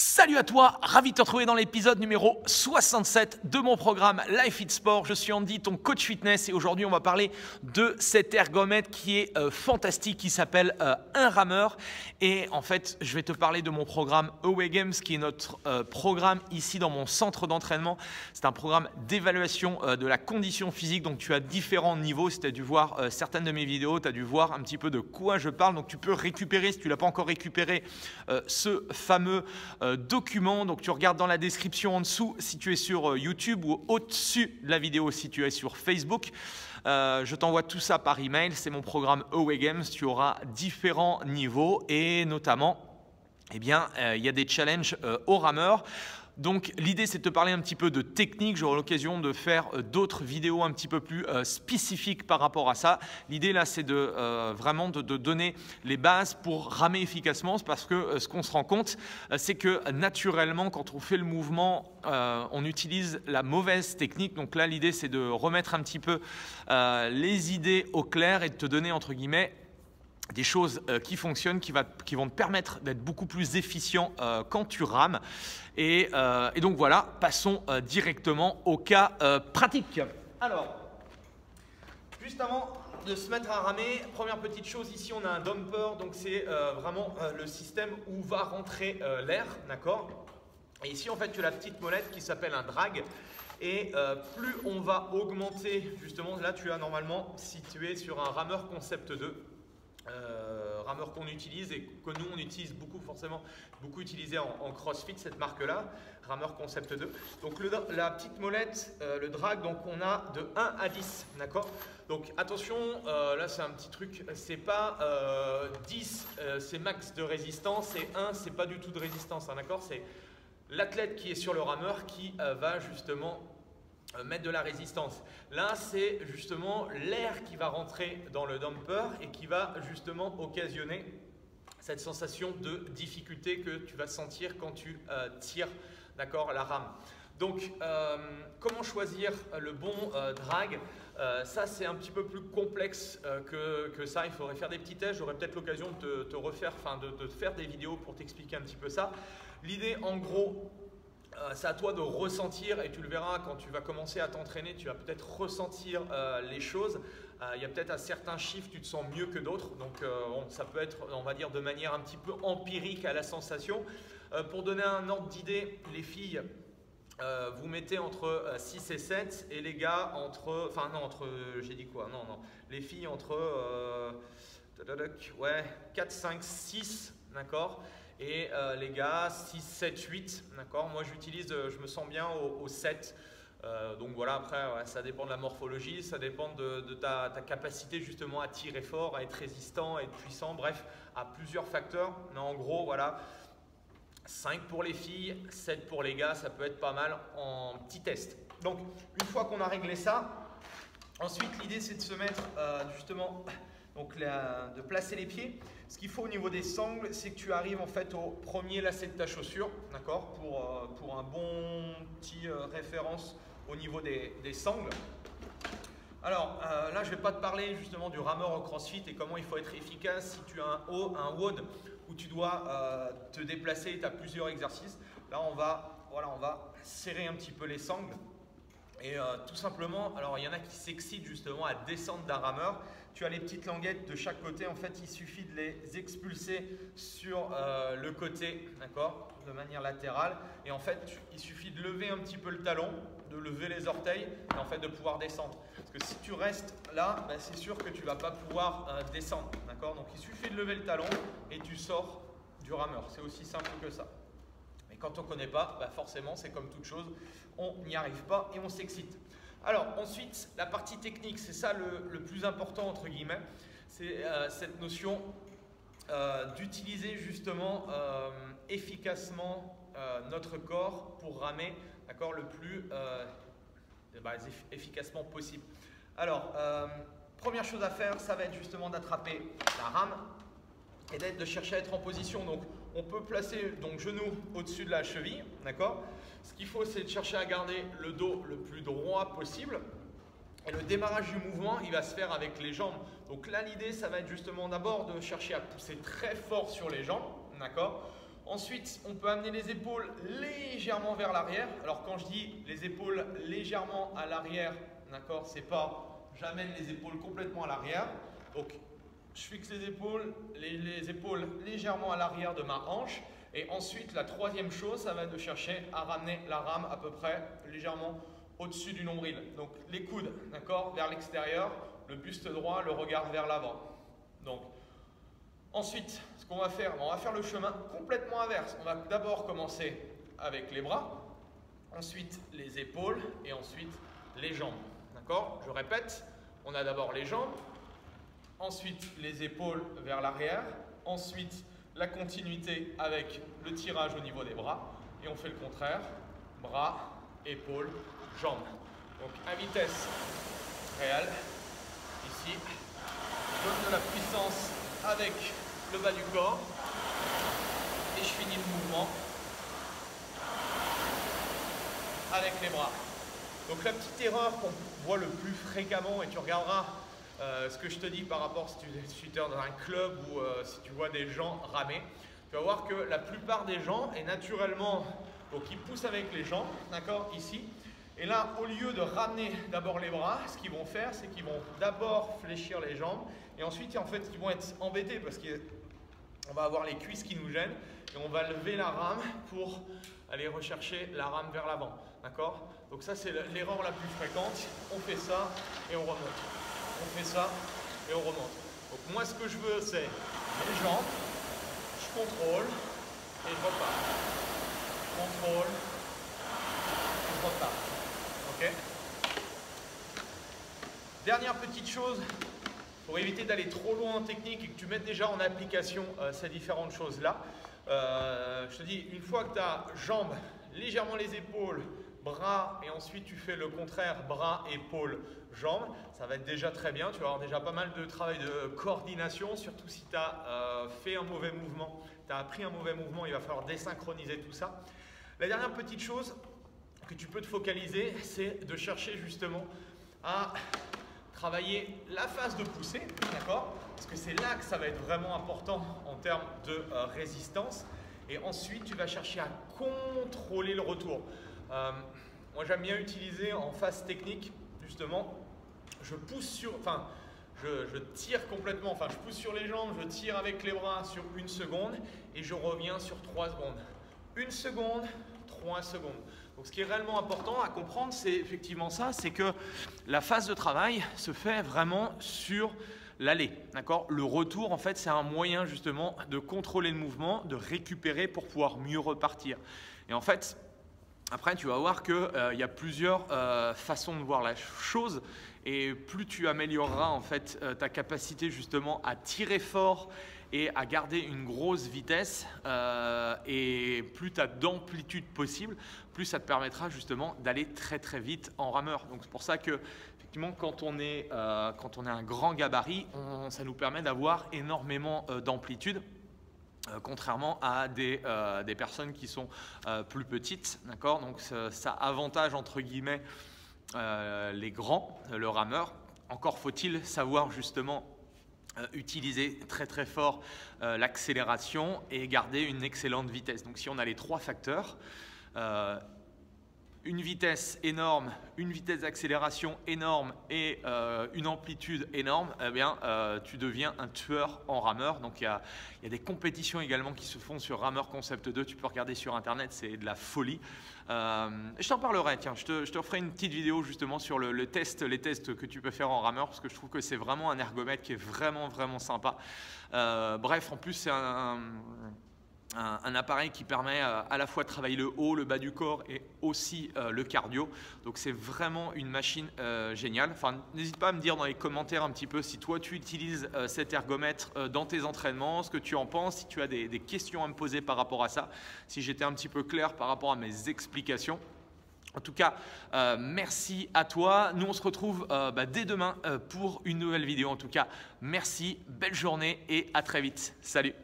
Salut à toi, ravi de te retrouver dans l'épisode numéro 67 de mon programme Life Fit Sport. Je suis Andy, ton coach fitness et aujourd'hui on va parler de cet ergomètre qui est euh, fantastique, qui s'appelle euh, un rameur. Et en fait, je vais te parler de mon programme Away Games qui est notre euh, programme ici dans mon centre d'entraînement. C'est un programme d'évaluation de la condition physique, donc tu as différents niveaux. Si tu as dû voir certaines de mes vidéos, tu as dû voir un petit peu de quoi je parle. Donc tu peux récupérer, si tu l'as pas encore récupéré, ce fameux euh, document. Donc tu regardes dans la description en dessous si tu es sur euh, YouTube ou au-dessus de la vidéo si tu es sur Facebook. Euh, je t'envoie tout ça par email. C'est mon programme Away Games. Tu auras différents niveaux et notamment, eh bien, il y a des challenges au rameur. Donc l'idée c'est de te parler un petit peu de technique, j'aurai l'occasion de faire euh, d'autres vidéos un petit peu plus euh, spécifiques par rapport à ça. L'idée là c'est de euh, vraiment de, donner les bases pour ramer efficacement parce que ce qu'on se rend compte c'est que naturellement quand on fait le mouvement on utilise la mauvaise technique. Donc là l'idée c'est de remettre un petit peu les idées au clair et de te donner entre guillemets des choses euh, qui fonctionnent, qui, vont te permettre d'être beaucoup plus efficient euh, quand tu rames. Euh, et, donc voilà, passons directement au cas pratique. Alors, juste avant de se mettre à ramer, première petite chose, ici on a un dumper, donc c'est vraiment le système où va rentrer l'air, d'accord? Et ici en fait tu as la petite molette qui s'appelle un drag. Et plus on va augmenter, justement, là tu as normalement, si tu es sur un rameur concept 2, euh, rameur qu'on utilise et que nous on utilise beaucoup forcément, beaucoup utilisé en, CrossFit cette marque-là, rameur Concept 2. Donc la petite molette, euh, le drag, donc on a de 1 à 10, d'accord? Donc attention, euh, là c'est un petit truc, c'est pas 10 c'est max de résistance et 1 c'est pas du tout de résistance, hein, d'accord? C'est l'athlète qui est sur le rameur qui va justement mettre de la résistance. Là, c'est justement l'air qui va rentrer dans le dumper et qui va justement occasionner cette sensation de difficulté que tu vas sentir quand tu euh, tires d'accord, la rame. Donc, euh, comment choisir le bon drag? Ça, c'est un petit peu plus complexe que, ça. Il faudrait faire des petits tests. J'aurai peut-être l'occasion de te, refaire, enfin, de, de faire des vidéos pour t'expliquer un petit peu ça. L'idée, en gros, euh, c'est à toi de ressentir et tu le verras quand tu vas commencer à t'entraîner, tu vas peut-être ressentir euh, les choses. Euh, il y a peut-être à certains chiffres, tu te sens mieux que d'autres. Donc ça peut être, on va dire, de manière un petit peu empirique à la sensation. pour donner un ordre d'idée, les filles, vous mettez entre 6 et 7 et les gars entre, enfin non, entre, j'ai dit quoi? Non, non, les filles entre, ouais, 4, 5, 6, d'accord? Et euh, les gars, 6, 7, 8, d'accord Moi, j'utilise, euh, je me sens bien au, 7. Euh, donc voilà, après, ça dépend de la morphologie, ça dépend de, ta, capacité justement à tirer fort, à être résistant, à être puissant, bref, à plusieurs facteurs. Mais en gros, voilà, 5 pour les filles, 7 pour les gars, ça peut être pas mal en petit test. Donc, une fois qu'on a réglé ça, ensuite, l'idée c'est de se mettre justement donc de placer les pieds. Ce qu'il faut au niveau des sangles, c'est que tu arrives en fait au premier lacet de ta chaussure, d'accord pour, euh, pour un bon petit euh, référence au niveau des, sangles. Alors euh, là, je ne vais pas te parler justement du rameur au crossfit et comment il faut être efficace si tu as un haut, un WOD où tu dois te déplacer et tu as plusieurs exercices. Là, on va, voilà, on va serrer un petit peu les sangles. Et tout simplement, alors il y en a qui s'excitent justement à descendre d'un rameur tu as les petites languettes de chaque côté. En fait, il suffit de les expulser sur euh, le côté, d'accord, de manière latérale. Et en fait, il suffit de lever un petit peu le talon, de lever les orteils et en fait de pouvoir descendre. Parce que si tu restes là, ben, c'est sûr que tu vas pas pouvoir euh, descendre, d'accord Donc il suffit de lever le talon et tu sors du rameur. C'est aussi simple que ça. Mais quand on ne connaît pas, ben, forcément, c'est comme toute chose, on n'y arrive pas et on s'excite. Alors ensuite, la partie technique, c'est ça le, plus important entre guillemets, c'est euh, cette notion euh, d'utiliser justement euh, efficacement notre corps pour ramer le plus bah, efficacement possible. Alors, première chose à faire, ça va être justement d'attraper la rame et d'être de chercher à être en position. Donc, on peut placer donc genou au-dessus de la cheville, d'accord? Ce qu'il faut, c'est de chercher à garder le dos le plus droit possible. Et le démarrage du mouvement, il va se faire avec les jambes. Donc là, l'idée, ça va être justement d'abord de chercher à pousser très fort sur les jambes, d'accord? Ensuite, on peut amener les épaules légèrement vers l'arrière. Alors quand je dis les épaules légèrement à l'arrière, d'accord, c'est pas j'amène les épaules complètement à l'arrière. Je fixe les épaules, les, épaules légèrement à l'arrière de ma hanche. Et ensuite, la troisième chose, ça va être de chercher à ramener la rame à peu près légèrement au-dessus du nombril. Donc les coudes, d'accord, vers l'extérieur, le buste droit, le regard vers l'avant. Donc ensuite, ce qu'on va faire, on va faire le chemin complètement inverse. On va d'abord commencer avec les bras, ensuite les épaules et ensuite les jambes. D'accord? Je répète, on a d'abord les jambes, ensuite les épaules vers l'arrière, ensuite la continuité avec le tirage au niveau des bras. Et on fait le contraire, bras, épaules, jambes. Donc à vitesse réelle, ici, je donne de la puissance avec le bas du corps. Et je finis le mouvement avec les bras. Donc la petite erreur qu'on voit le plus fréquemment, et tu regarderas euh, ce que je te dis par rapport si tu es dans un club ou euh, si tu vois des gens ramer, tu vas voir que la plupart des gens, et naturellement, donc ils poussent avec les jambes, d'accord, ici. Et là, au lieu de ramener d'abord les bras, ce qu'ils vont faire, c'est qu'ils vont d'abord fléchir les jambes, et ensuite, en fait, ils vont être embêtés parce qu'on va avoir les cuisses qui nous gênent, et on va lever la rame pour aller rechercher la rame vers l'avant, d'accord Donc ça, c'est l'erreur la plus fréquente. On fait ça et on remonte. On fait ça et on remonte. Donc moi, ce que je veux, c'est les jambes, je contrôle et je repars. Contrôle et je repars. Ok? Dernière petite chose, pour éviter d'aller trop loin en technique et que tu mettes déjà en application euh, ces différentes choses-là, euh, je te dis, une fois que tu as jambes, légèrement les épaules, bras, et ensuite tu fais le contraire, bras, épaules, jambes, ça va être déjà très bien. Tu vas avoir déjà pas mal de travail de coordination, surtout si tu as euh, fait un mauvais mouvement, tu as appris un mauvais mouvement, il va falloir désynchroniser tout ça. La dernière petite chose que tu peux te focaliser, c'est de chercher justement à travailler la phase de poussée, d'accord? Parce que c'est là que ça va être vraiment important en termes de euh, résistance. Et ensuite, tu vas chercher à contrôler le retour. Euh, moi, j'aime bien utiliser en phase technique, justement, je pousse sur, enfin, je, tire complètement, enfin, je pousse sur les jambes, je tire avec les bras sur une seconde et je reviens sur trois secondes. Une seconde, trois secondes. Donc ce qui est réellement important à comprendre, c'est effectivement ça, c'est que la phase de travail se fait vraiment sur l'aller. D'accord? Le retour, en fait, c'est un moyen justement de contrôler le mouvement, de récupérer pour pouvoir mieux repartir. Et en fait, après, tu vas voir qu'il euh, y a plusieurs euh, façons de voir la chose. Et plus tu amélioreras en fait euh, ta capacité justement à tirer fort et à garder une grosse vitesse euh, et plus tu as d'amplitude possible, plus ça te permettra justement d'aller très très vite en rameur. Donc c'est pour ça que effectivement quand on est, quand on est un grand gabarit, ça nous permet d'avoir énormément d'amplitude. Contrairement à des, des, personnes qui sont plus petites, d'accord? Donc ça avantage entre guillemets les grands, le rameur. Encore faut-il savoir justement euh, utiliser très très fort euh, l'accélération et garder une excellente vitesse. Donc si on a les trois facteurs, euh, une vitesse énorme, une vitesse d'accélération énorme et euh, une amplitude énorme, eh bien, euh, tu deviens un tueur en rameur. Donc il y, a, des compétitions également qui se font sur Rameur Concept 2. Tu peux regarder sur Internet, c'est de la folie. Euh, je t'en parlerai, tiens, je te, ferai une petite vidéo justement sur le, test, les tests que tu peux faire en rameur, parce que je trouve que c'est vraiment un ergomètre qui est vraiment, vraiment sympa. bref, en plus, c'est un, appareil qui permet euh, à la fois de travailler le haut, le bas du corps et aussi euh, le cardio. Donc c'est vraiment une machine euh, géniale. Enfin, n'hésite pas à me dire dans les commentaires un petit peu si toi tu utilises cet ergomètre dans tes entraînements, ce que tu en penses, si tu as des, questions à me poser par rapport à ça, si j'étais un petit peu clair par rapport à mes explications. En tout cas, merci à toi. Nous, on se retrouve bah, dès demain pour une nouvelle vidéo. En tout cas, merci, belle journée et à très vite. Salut